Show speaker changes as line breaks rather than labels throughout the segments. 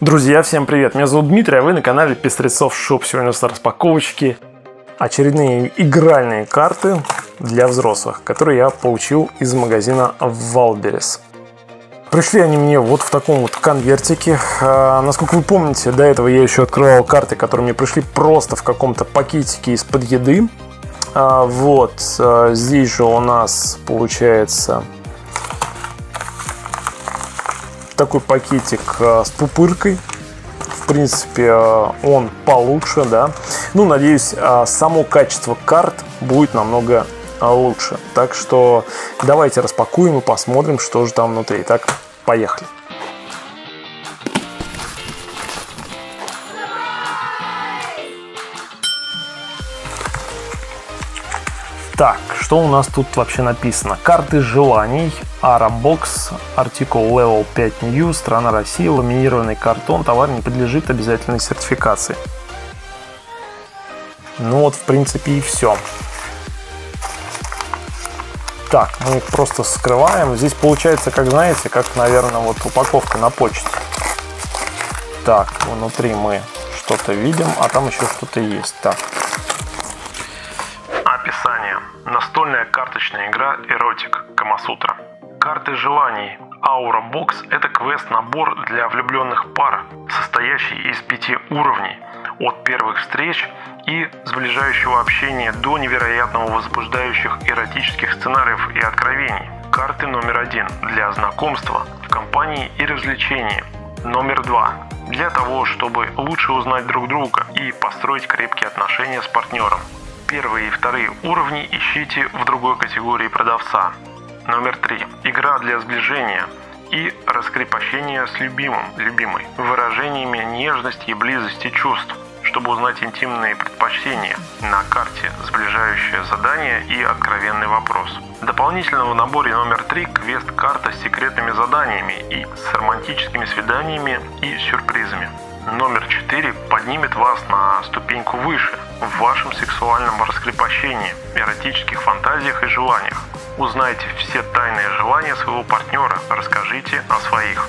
Друзья, всем привет! Меня зовут Дмитрий, а вы на канале Пестрецов Shop. Сегодня у нас распаковочки очередные игральные карты для взрослых, которые я получил из магазина Wildberries. Пришли они мне вот в таком вот конвертике. А, насколько вы помните, до этого я еще открывал карты, которые мне пришли просто в каком-то пакетике из-под еды. А, вот, а, здесь же у нас получается такой пакетик э, с пупыркой. В принципе, э, он получше, да. Ну, надеюсь, э, само качество карт будет намного лучше. Так что давайте распакуем и посмотрим, что же там внутри. Так, поехали. Так, что у нас тут вообще написано? Карты желаний, Arabox, артикул Level 5 New, страна Россия, ламинированный картон, товар не подлежит обязательной сертификации. Ну вот, в принципе, и все. Так, мы их просто скрываем. Здесь получается, как знаете, как, наверное, вот упаковка на почте. Так, внутри мы что-то видим, а там еще что-то есть. Так, Настольная карточная игра «Эротик» Камасутра. Карты желаний Аура Бокс – это квест-набор для влюбленных пар, состоящий из пяти уровней, от первых встреч и сближающего общения до невероятного возбуждающих эротических сценариев и откровений. Карты номер один для знакомства, компании и развлечения. Номер два для того, чтобы лучше узнать друг друга и построить крепкие отношения с партнером. Первые и вторые уровни ищите в другой категории продавца. Номер три. Игра для сближения и раскрепощения с любимым, любимой, выражениями нежности и близости чувств, чтобы узнать интимные предпочтения. На карте сближающее задание и откровенный вопрос. Дополнительно в наборе номер три квест-карта с секретными заданиями и с романтическими свиданиями и сюрпризами. Номер 4 поднимет вас на ступеньку выше в вашем сексуальном раскрепощении, эротических фантазиях и желаниях. Узнайте все тайные желания своего партнера, расскажите о своих.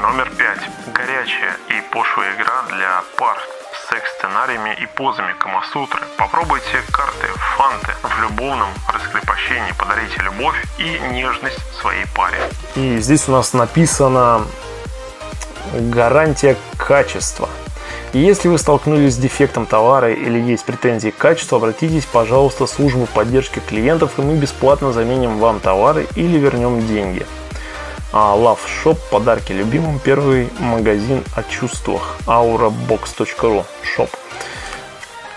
Номер 5. Горячая и пошлая игра для пар с секс-сценариями и позами Камасутры. Попробуйте карты фанты в любовном раскрепощении. Подарите любовь и нежность своей паре. И здесь у нас написано гарантия качества. Если вы столкнулись с дефектом товара или есть претензии к качеству, обратитесь, пожалуйста, в службу поддержки клиентов, и мы бесплатно заменим вам товары или вернем деньги. А Love Shop – подарки любимым, первый магазин о чувствах, aurabox.ru, shop.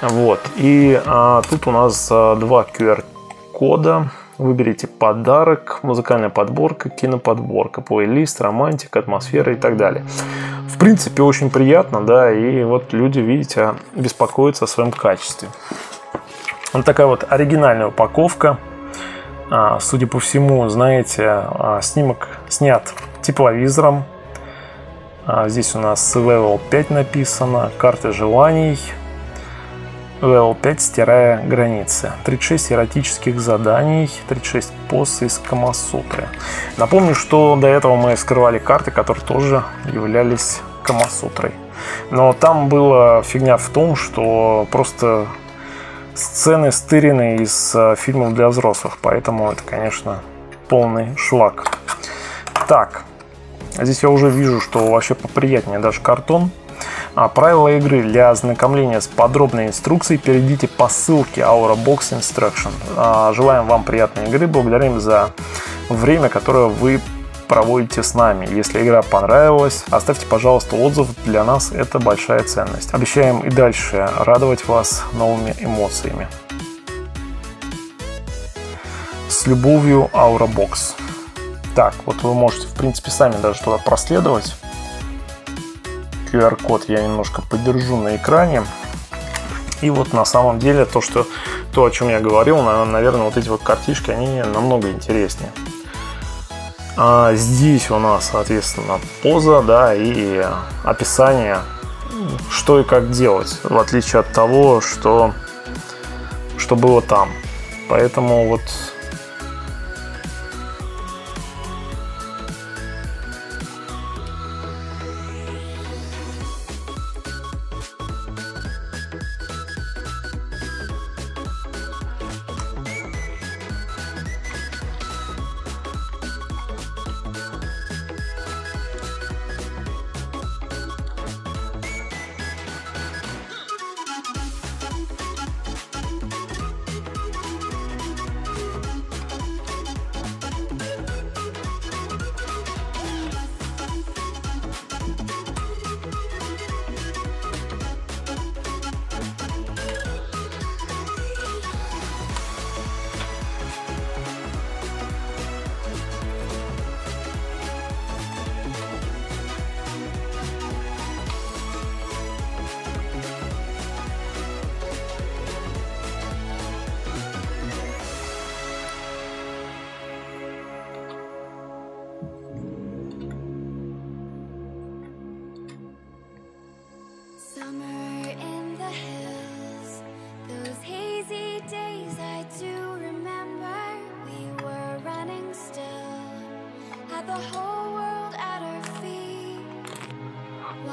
Вот, и а, тут у нас а, два QR-кода, Выберите подарок, музыкальная подборка, киноподборка, плейлист, романтика, атмосфера и так далее. В принципе, очень приятно, да, и вот люди, видите, беспокоятся о своем качестве. Вот такая вот оригинальная упаковка. А, судя по всему, знаете, а, снимок снят тепловизором. А, здесь у нас Level 5 написано, карты желаний, Level 5 «Стирая границы». 36 эротических заданий, 36 поз из Камасутры. Напомню, что до этого мы скрывали карты, которые тоже являлись Камасутрой. Но там была фигня в том, что просто сцены стырены из э, фильмов для взрослых, поэтому это, конечно, полный шлак. Так, здесь я уже вижу, что вообще поприятнее даже картон – а правила игры для ознакомления с подробной инструкцией перейдите по ссылке Aura Box Instruction. А, желаем вам приятной игры, благодарим за время, которое вы проводите с нами. Если игра понравилась, оставьте, пожалуйста, отзыв. Для нас это большая ценность. Обещаем и дальше радовать вас новыми эмоциями. С любовью, Aura Box. Так, вот вы можете, в принципе, сами даже туда проследовать. QR-код я немножко подержу на экране. И вот на самом деле то, что, то о чем я говорил, наверное, вот эти вот картишки, они намного интереснее. А здесь у нас, соответственно, поза, да, и описание, что и как делать, в отличие от того, что, что было там. Поэтому вот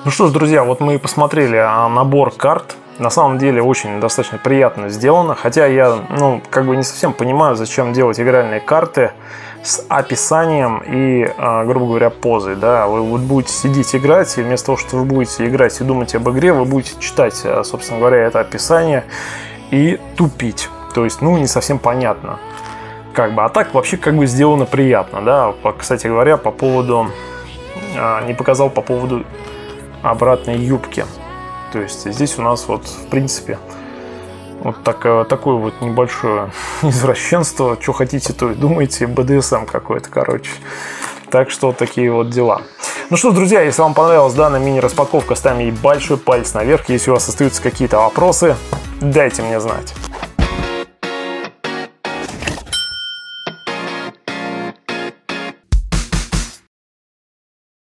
Ну что ж, друзья, вот мы и посмотрели а, набор карт. На самом деле очень достаточно приятно сделано, хотя я, ну, как бы не совсем понимаю, зачем делать игральные карты с описанием и, э, грубо говоря, позой, да, вы вот будете сидеть играть, и вместо того, что вы будете играть и думать об игре, вы будете читать, э, собственно говоря, это описание и тупить, то есть, ну, не совсем понятно, как бы, а так вообще как бы сделано приятно, да, кстати говоря, по поводу, не показал по поводу обратной юбки, то есть здесь у нас вот, в принципе, вот так, такое вот небольшое извращенство. Что хотите, то и думаете. БДСМ какой-то, короче. Так что такие вот дела. Ну что, друзья, если вам понравилась данная мини-распаковка, ставим ей большой палец наверх. Если у вас остаются какие-то вопросы, дайте мне знать.